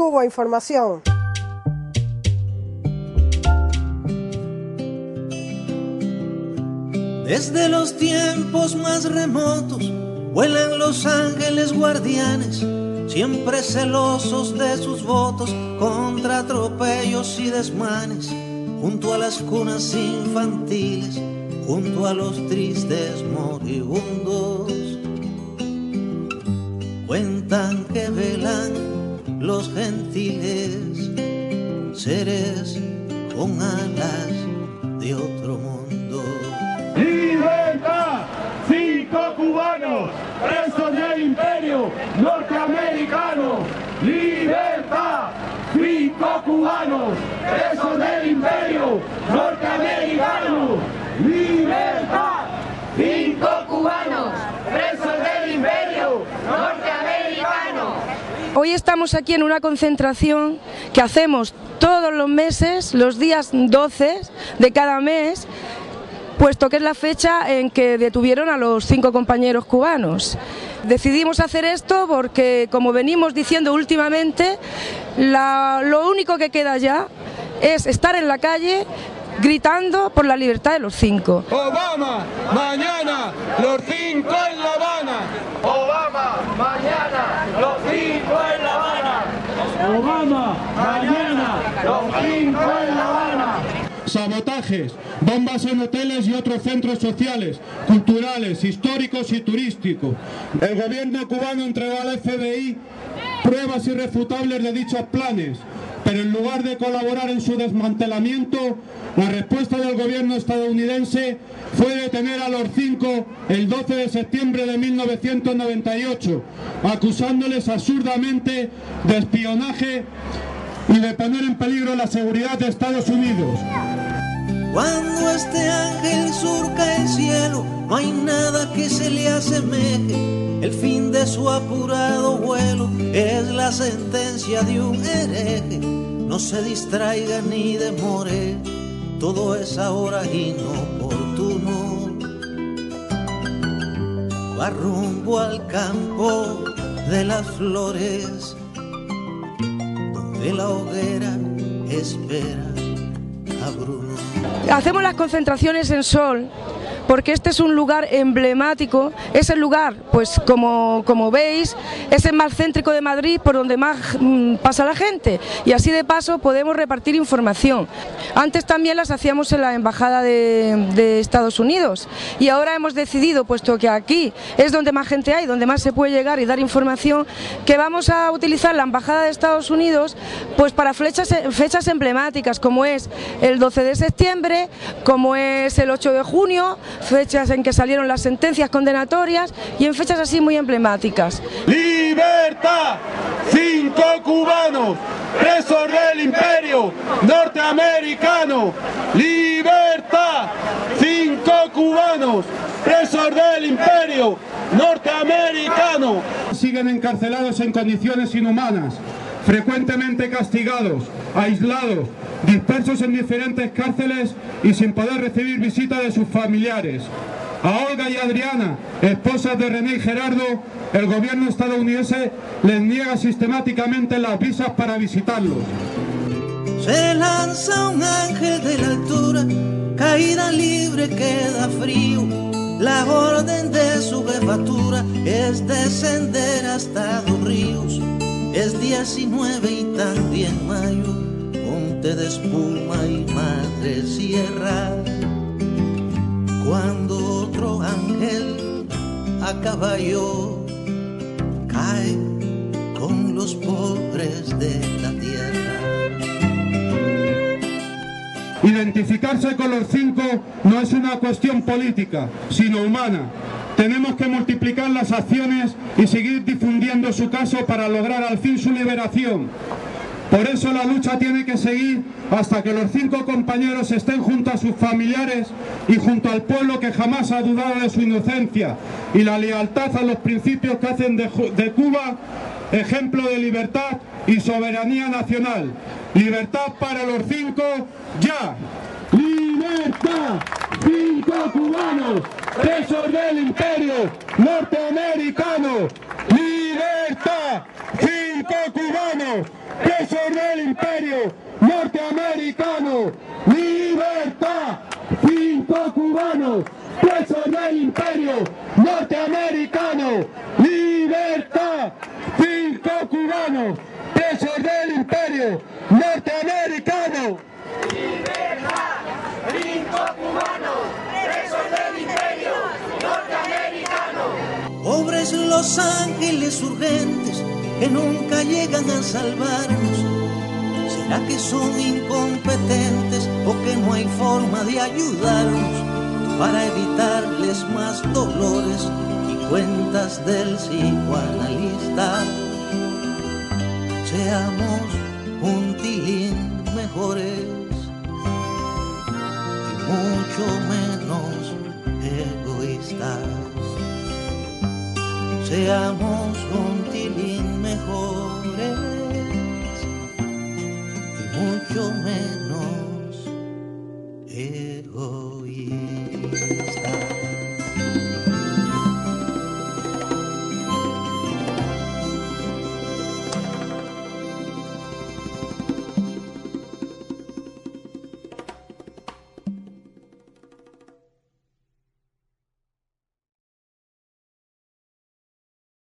Cuba Información. Desde los tiempos más remotos vuelan los ángeles guardianes, siempre celosos de sus votos contra atropellos y desmanes, junto a las cunas infantiles, junto a los tristes moribundos. Cuentan con alas Hoy estamos aquí en una concentración que hacemos todos los meses, los días 12 de cada mes, puesto que es la fecha en que detuvieron a los cinco compañeros cubanos. Decidimos hacer esto porque, como venimos diciendo últimamente, lo único que queda ya es estar en la calle gritando por la libertad de los cinco. Obama, mañana, los cinco en La Habana. Obama, mañana, los cinco en La Habana. Obama, mañana, los cinco en La Habana. Sabotajes, bombas en hoteles y otros centros sociales, culturales, históricos y turísticos. El gobierno cubano entregó al FBI pruebas irrefutables de dichos planes, pero en lugar de colaborar en su desmantelamiento, la respuesta del gobierno estadounidense fue detener a los cinco el 12 de septiembre de 1998, acusándoles absurdamente de espionaje y de poner en peligro la seguridad de Estados Unidos. Cuando este ángel surca el cielo, no hay nada que se le asemeje. El fin de su apurado vuelo es la sentencia de un hereje. No se distraiga ni demore, todo es ahora inoportuno. Va rumbo al campo de las flores, la hoguera espera. Hacemos las concentraciones en Sol porque este es un lugar emblemático, es el lugar, pues como, como veis, es el más céntrico de Madrid por donde más mm, pasa la gente y así de paso podemos repartir información. Antes también las hacíamos en la Embajada de, Estados Unidos y ahora hemos decidido, puesto que aquí es donde más gente hay, donde más se puede llegar y dar información, que vamos a utilizar la Embajada de Estados Unidos pues para fechas, fechas emblemáticas como es el 12 de septiembre, como es el 8 de junio, fechas en que salieron las sentencias condenatorias y en fechas así muy emblemáticas. ¡Libertad! Cinco cubanos presos del imperio norteamericano. ¡Libertad! Cinco cubanos presos del imperio norteamericano. Siguen encarcelados en condiciones inhumanas, frecuentemente castigados, aislados, dispersos en diferentes cárceles y sin poder recibir visita de sus familiares. A Olga y Adriana, esposas de René y Gerardo, el gobierno estadounidense les niega sistemáticamente las visas para visitarlos. Se lanza un ángel de la altura, caída libre queda frío. La orden de su jefatura es descender hasta dos ríos. Es 19 y también mayo, monte de espuma y madre sierra. Cuando otro ángel a caballo cae con los pobres de la tierra. Identificarse con los cinco no es una cuestión política, sino humana. Tenemos que multiplicar las acciones y seguir difundiendo su caso para lograr al fin su liberación. Por eso la lucha tiene que seguir hasta que los cinco compañeros estén junto a sus familiares y junto al pueblo que jamás ha dudado de su inocencia y la lealtad a los principios que hacen de, Cuba ejemplo de libertad y soberanía nacional. Libertad para los cinco, ya. ¡Libertad! ¡Cinco cubanos! ¡Presos del imperio norteamericano! ¡Libertad! ¡Cinco cubanos! presos del imperio norteamericano. Libertad, cinco cubanos, presos del imperio norteamericano. Libertad, presos del imperio norteamericano. Libertad, cinco cubanos, presos del imperio norteamericano. Pobres los ángeles urgentes que nunca llegan a salvarnos. ¿Será que son incompetentes o que no hay forma de ayudarnos para evitarles más dolores y cuentas del psicoanalista? Seamos un tilín mejores y mucho menos egoístas. Seamos un tilín mejores y mucho menos